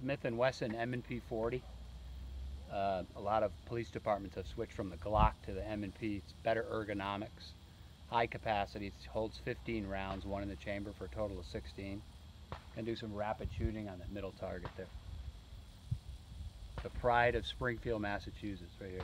Smith & Wesson M&P 40. Uh, a lot of police departments have switched from the Glock to the M&P. It's better ergonomics, high capacity. It holds 15 rounds, one in the chamber for a total of 16. Can do some rapid shooting on that middle target there. The pride of Springfield, Massachusetts, right here.